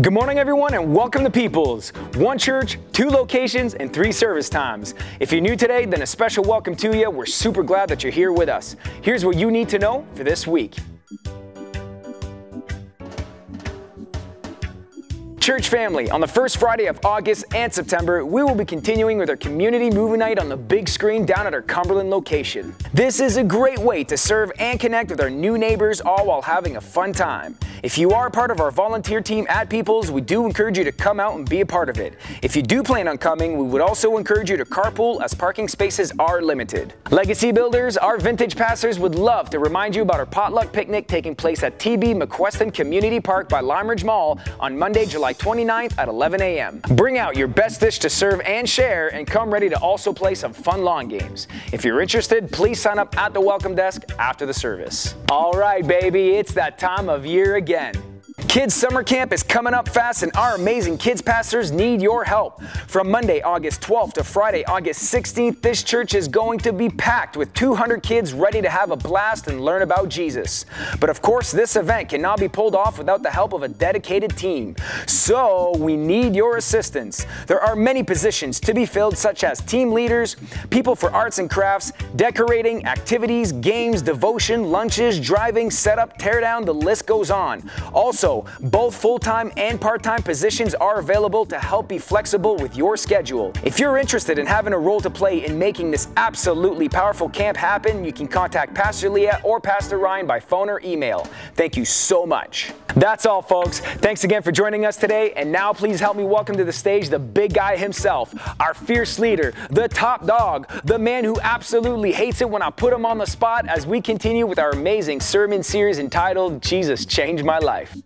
Good morning, everyone, and welcome to Peoples. One church, two locations, and three service times. If you're new today, then a special welcome to you. We're super glad that you're here with us. Here's what you need to know for this week. Church family, on the first Friday of August and September, we will be continuing with our community movie night on the big screen down at our Cumberland location. This is a great way to serve and connect with our new neighbors all while having a fun time. If you are part of our volunteer team at Peoples, we do encourage you to come out and be a part of it. If you do plan on coming, we would also encourage you to carpool as parking spaces are limited. Legacy builders, our vintage passers would love to remind you about our potluck picnic taking place at TB McQuesten Community Park by Lime Ridge Mall on Monday, July 29th at 11 a.m. Bring out your best dish to serve and share and come ready to also play some fun lawn games. If you're interested, please sign up at the welcome desk after the service. All right, baby, it's that time of year again. Kids Summer Camp is coming up fast, and our amazing kids pastors need your help. From Monday, August 12th to Friday, August 16th, this church is going to be packed with 200 kids ready to have a blast and learn about Jesus. But of course, this event cannot be pulled off without the help of a dedicated team. So we need your assistance. There are many positions to be filled, such as team leaders, people for arts and crafts, decorating, activities, games, devotion, lunches, driving, setup, teardown, the list goes on. Also, both full-time and part-time positions are available to help be flexible with your schedule. If you're interested in having a role to play in making this absolutely powerful camp happen, you can contact Pastor Leah or Pastor Ryan by phone or email. Thank you so much. That's all, folks. Thanks again for joining us today. And now please help me welcome to the stage the big guy himself, our fierce leader, the top dog, the man who absolutely hates it when I put him on the spot as we continue with our amazing sermon series entitled Jesus Changed My Life.